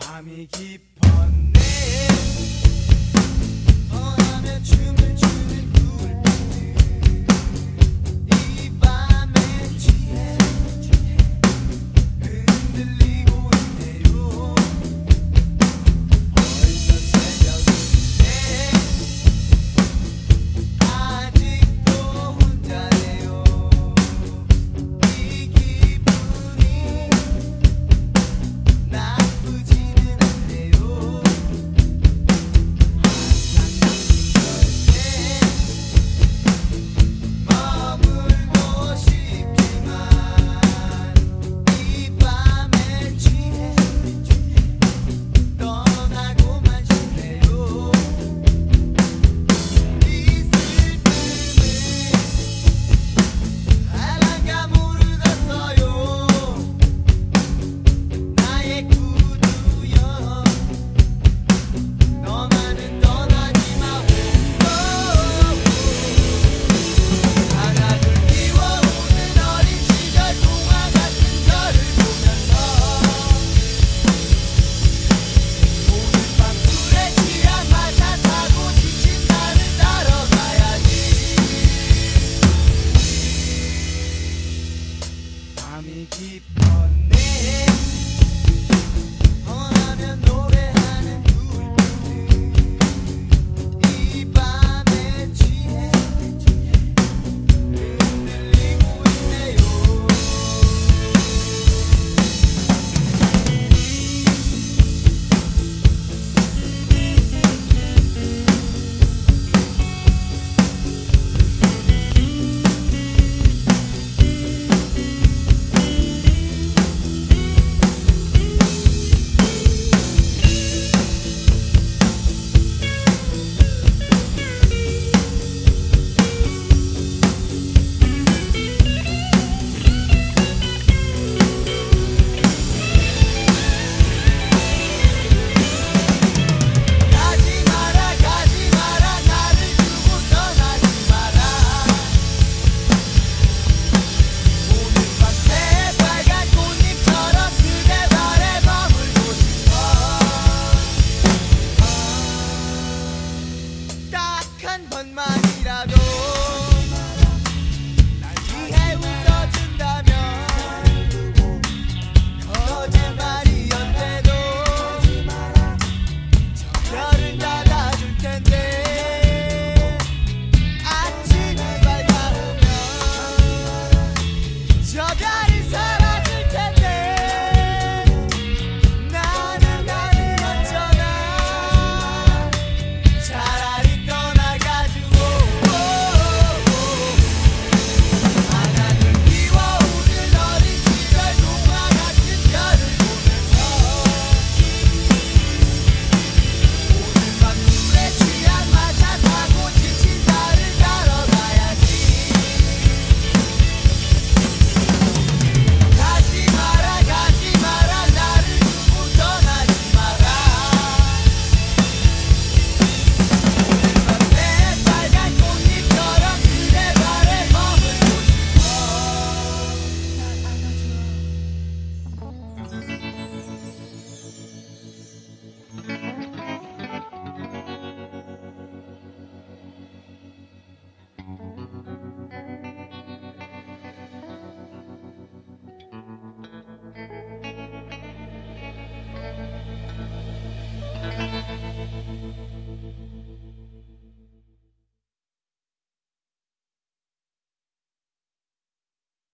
밤이 깊었네 밤이 깊었네 on my